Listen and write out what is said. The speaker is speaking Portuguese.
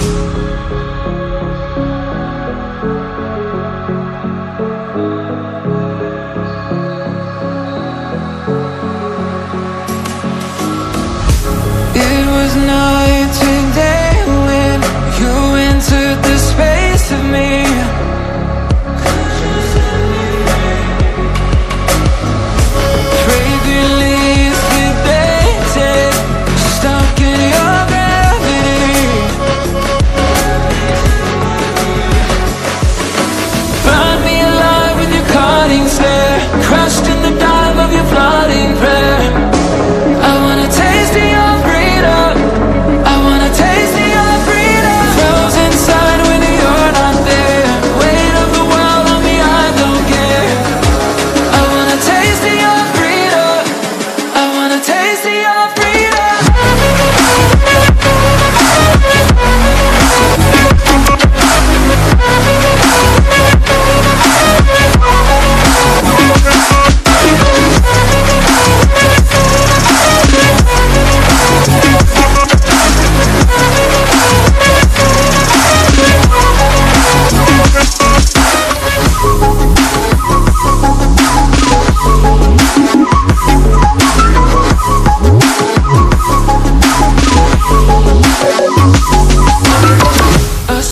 Música